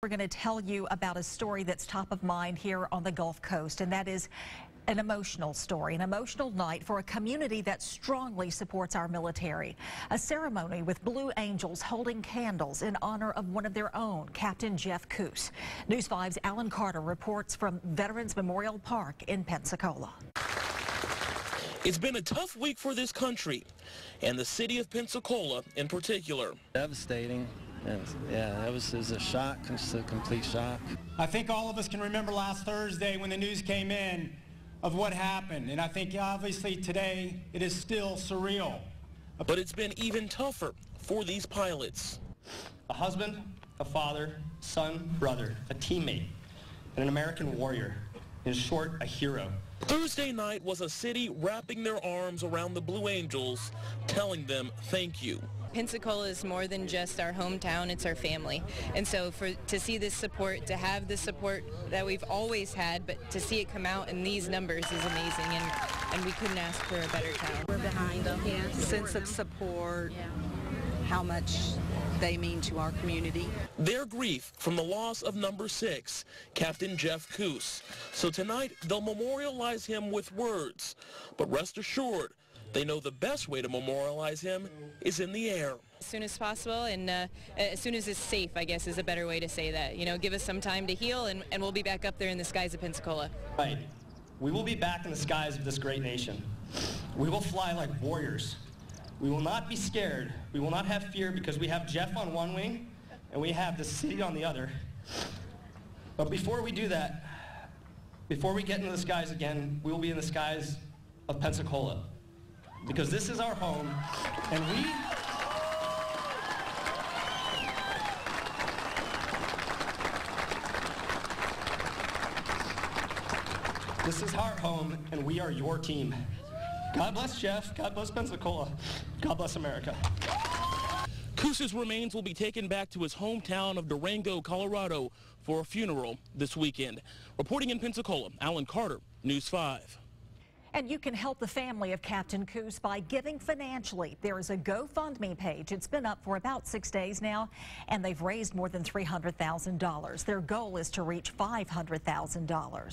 We're going to tell you about a story that's top of mind here on the Gulf Coast, and that is an emotional story, an emotional night for a community that strongly supports our military. A ceremony with Blue Angels holding candles in honor of one of their own, Captain Jeff Kuss. News 5's Alan Carter reports from Veterans Memorial Park in Pensacola. It's been a tough week for this country, and the city of Pensacola in particular. Devastating. Yes, yeah, that was, it was a shock, just a complete shock. I think all of us can remember last Thursday when the news came in of what happened. And I think obviously today it is still surreal. But it's been even tougher for these pilots. A husband, a father, son, brother, a teammate, and an American warrior. In short, a hero. Thursday night was a city wrapping their arms around the Blue Angels, telling them thank you. Pensacola is more than just our hometown, it's our family. And so for to see this support, to have the support that we've always had, but to see it come out in these numbers is amazing and, and we couldn't ask for a better town. We're behind them. Yeah. Sense of support, yeah. how much they mean to our community. Their grief from the loss of number six, Captain Jeff Kuss. So tonight, they'll memorialize him with words. But rest assured, they know the best way to memorialize him is in the air. As soon as possible and uh, as soon as it's safe, I guess, is a better way to say that. You know, give us some time to heal and, and we'll be back up there in the skies of Pensacola. Right. We will be back in the skies of this great nation. We will fly like warriors. We will not be scared. We will not have fear because we have Jeff on one wing and we have the city on the other. But before we do that, before we get into the skies again, we will be in the skies of Pensacola because this is our home, and we This is our home, and we are your team. God bless Jeff. God bless Pensacola. God bless America. Kuss's remains will be taken back to his hometown of Durango, Colorado for a funeral this weekend. Reporting in Pensacola, Alan Carter, News 5. And you can help the family of Captain Kuss by giving financially. There is a GoFundMe page. It's been up for about six days now, and they've raised more than $300,000. Their goal is to reach $500,000.